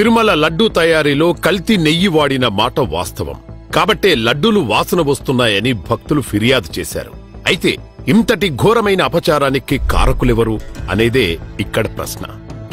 తిరుమల లడ్డూ తయారీలో కల్తీ నెయ్యి వాడిన మాట వాస్తవం. కాబట్టే లడ్డూలు వాసన వస్తున్నాయని భక్తులు ఫిర్యాదు చేశారు. అయితే ఇంతటి ఘోరమైన అపచారానికి కారకులెవరు అనేదే ఇక్కడ ప్రశ్న.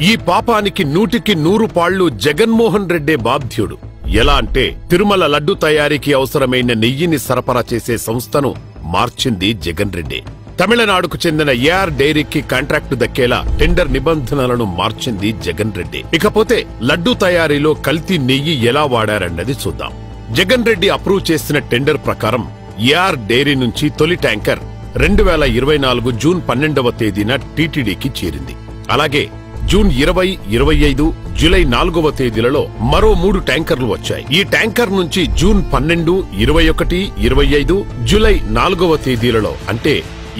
ఈ పాపానికి నూటికి నూరు పాళ్ళు జగన్మోహన్ రెడ్డే బాధ్యుడు. ఎలా అంటే తిరుమల లడ్డు తయారీకి అవసరమైన నెయ్యిని సరఫరా చేసే సంస్థను మార్చింది జగన్ రెడ్డి. తమిళనాడుకు చెందిన ఏఆర్ డైరీకి కాంట్రాక్టు దక్కేలా టెండర్ నిబంధనలను మార్చింది జగన్ రెడ్డి. ఇకపోతే లడ్డు తయారీలో కల్తీ నెయ్యి ఎలా వాడారన్నది చూద్దాం. జగన్ రెడ్డి అప్రూవ్ చేసిన టెండర్ ప్రకారం ఏఆర్ డైరీ నుంచి తొలి ట్యాంకర్ రెండు వేల ఇరవై నాలుగు జూన్ పన్నెండవ తేదీన టీటీడీకి చేరింది. అలాగే జూన్ ఇరవై ఇరవై ఐదు జూలై నాలుగవ తేదీలలో మరో మూడు ట్యాంకర్లు వచ్చాయి. ఈ ట్యాంకర్ నుంచి జూన్ పన్నెండు ఇరవై ఒకటి ఇరవై ఐదు జూలై నాలుగవ తేదీలలో అంటే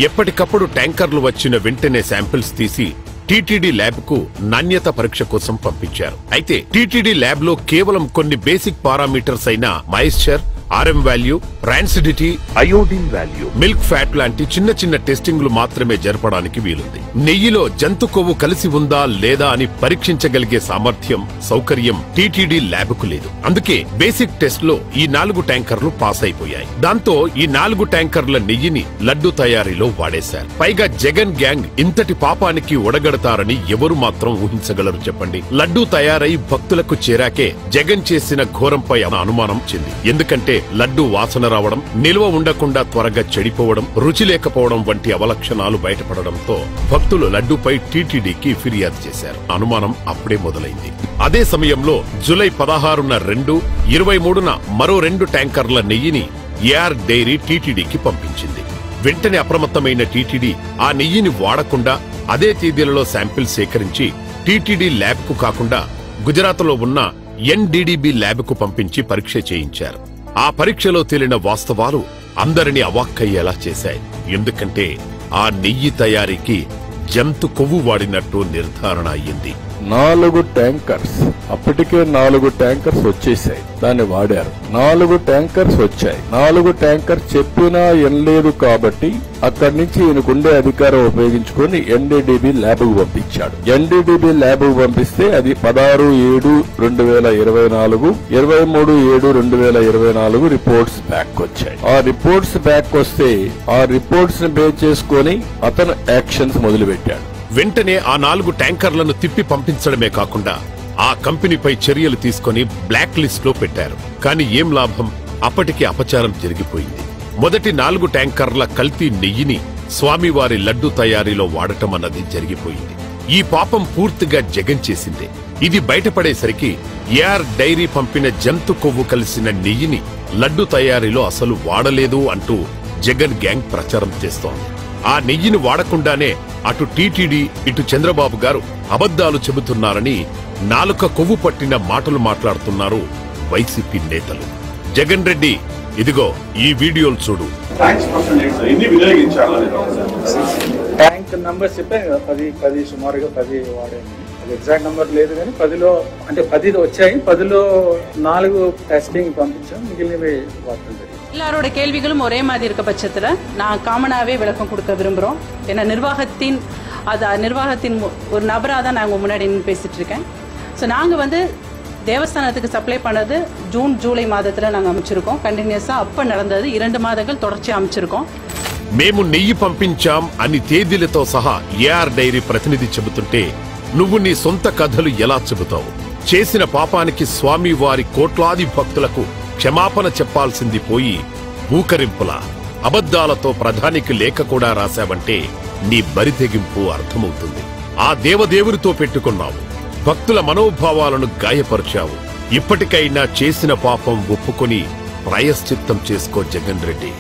ఎప్పటికప్పుడు ట్యాంకర్లు వచ్చిన వెంటనే శాంపిల్స్ తీసి టీటీడీ ల్యాబ్కు నాణ్యత పరీక్ష కోసం పంపించారు. అయితే టీటీడీ ల్యాబ్లో కేవలం కొన్ని బేసిక్ పారామీటర్స్ అయిన moisture RM value rancidity iodine value. Milk fat లాంటి చిన్న చిన్న టెస్టింగ్లు మాత్రమే జరపడానికి వీలుంది. నెయ్యిలో జంతు కొవ్వు కలిసి ఉందా లేదా అని పరీక్షించగలిగే సామర్థ్యం సౌకర్యం టీటీడీ ల్యాబ్కు లేదు. అందుకే బేసిక్ టెస్ట్లో ఈ నాలుగు ట్యాంకర్లు పాస్ అయిపోయాయి. దాంతో ఈ నాలుగు ట్యాంకర్ల నెయ్యిని లడ్డు తయారీలో వాడేశారు. పైగా జగన్ గ్యాంగ్ ఇంతటి పాపానికి ఒడగడతారని ఎవరు మాత్రం ఊహించగలరు చెప్పండి. లడ్డు తయారై భక్తులకు చేరాకే జగన్ చేసిన ఘోరంపై అనుమానం చెంది. ఎందుకంటే లడ్డు వాసన రావడం నిల్వ ఉండకుండా త్వరగా చెడిపోవడం రుచి లేకపోవడం వంటి అవలక్షణాలు బయటపడడంతో భక్తులు లడ్డూపై టీటీడీకి ఫిర్యాదు చేశారు. అనుమానం అప్పుడే మొదలైంది. అదే సమయంలో జులై పదహారున రెండు ఇరవై మూడున మరో రెండు ట్యాంకర్ల నెయ్యిని ఏఆర్ డైరీ టీటీడీకి పంపించింది. వెంటనే అప్రమత్తమైన టీటీడీ ఆ నెయ్యిని వాడకుండా అదే తేదీలలో శాంపిల్ సేకరించి టీటీడీ ల్యాబ్కు కాకుండా గుజరాత్లో ఉన్న ఎన్డీడీబీ ల్యాబ్కు పంపించి పరీక్ష చేయించారు. ఆ పరీక్షలో తేలిన వాస్తవాలు అందరినీ అవాక్కయ్యేలా చేశాయి. ఎందుకంటే ఆ నెయ్యి తయారీకి జంతు కొవ్వు వాడినట్టు నిర్ధారణ అయ్యింది. నాలుగు ట్యాంకర్స్. అప్పటికే నాలుగు ట్యాంకర్స్ వచ్చేసాయి దాన్ని వాడారు. నాలుగు ట్యాంకర్స్ వచ్చాయి. నాలుగు ట్యాంకర్స్ చెప్పినా ఎనలేదు కాబట్టి అక్కడి నుంచి ఈయనకుండే అధికారం ఉపయోగించుకొని ఎన్డీడీబీ ల్యాబ్కు పంపించాడు. ఎన్డీడీబీ ల్యాబ్కు పంపిస్తే అది పదహారు ఏడు రెండు వేల ఇరవై నాలుగు ఇరవై మూడు ఏడు రెండు వేల ఇరవై నాలుగు రిపోర్ట్స్ బ్యాక్ వచ్చాయి. ఆ రిపోర్ట్స్ బ్యాక్ వస్తే ఆ రిపోర్ట్స్ని బేస్ చేసుకొని అతను యాక్షన్స్ పెట్టాడు. వెంటనే ఆ నాలుగు ట్యాంకర్లను తిప్పి పంపించడమే కాకుండా ఆ కంపెనీపై చర్యలు తీసుకొని బ్లాక్ లిస్ట్లో పెట్టారు. కానీ ఏం లాభం? అప్పటికి అపచారం జరిగిపోయింది. మొదటి నాలుగు ట్యాంకర్ల కల్తీ నెయ్యిని స్వామివారి లడ్డు తయారీలో వాడటం అన్నది జరిగిపోయింది. ఈ పాపం పూర్తిగా జగన్ చేసిందే. ఇది బయటపడేసరికి ఏఆర్ డైరీ పంపిన జంతు కొవ్వు కలిసిన నెయ్యిని లడ్డు తయారీలో అసలు వాడలేదు అంటూ జగన్ గ్యాంగ్ ప్రచారం చేస్తోంది. ఆ నెయ్యిని వాడకుండానే అటు టీటీడీ ఇటు చంద్రబాబు గారు అబద్ధాలు చెబుతున్నారని నాలుక కొవ్వు పట్టిన మాటలు మాట్లాడుతున్నారు వైసీపీ నేతలు. జగన్ రెడ్డి ఇదిగో ఈ వీడియోలు చూడు. ట్యాంక్ నంబర్ చెప్పాను కదా పది పది సుమారుగా పది వాడాను. ఎగ్జాక్ట్ నెంబర్ లేదు కానీ పదిలో అంటే పది వచ్చాయి. పదిలో నాలుగు టెస్టింగ్ పంపించాం మిగిలినవి వాడుతుంది எல்லாரோட கேள்விகளும் ஒரே மாதிரி இருக்க பட்சத்தில் நான் காமனாகவே விளக்கம் கொடுக்க விரும்புகிறோம் ஏன்னா நிர்வாகத்தின் அது நிர்வாகத்தின் மு- ஒரு நபராக தான் நாங்கள் முன்னாடி நின்னு பேசிட்டு இருக்கேன் ஸோ நாங்கள் வந்து தேவஸ்தானத்துக்கு சப்ளை பண்ணது ஜூன் ஜூலை மாதத்தில் நாங்கள் அமைச்சிருக்கோம் கண்டினியூஸாக அப்போ நடந்தது இரண்டு மாதங்கள் தொடர்ச்சியாக அமைச்சிருக்கோம் మేము నెయ్యి పంపించాం అని తేదీలతో సహా ఏఆర్ డైరీ ప్రతినిధి చెబుతుంటే నువ్వు నీ సొంత కథలు ఎలా చెబుతావు చేసిన పాపానికి స్వామి వారి కోట్లాది భక్తులకు క్షమాపణ చెప్పాల్సింది పోయి భూకరింపులా అబద్ధాలతో ప్రధానికి లేఖ కూడా రాశావంటే నీ బరితెగింపు అర్థమవుతుంది. ఆ దేవదేవుడితో పెట్టుకున్నావు. భక్తుల మనోభావాలను గాయపరిచావు. ఇప్పటికైనా చేసిన పాపం ఒప్పుకొని ప్రాయశ్చిత్తం చేసుకో జగన్ రెడ్డి.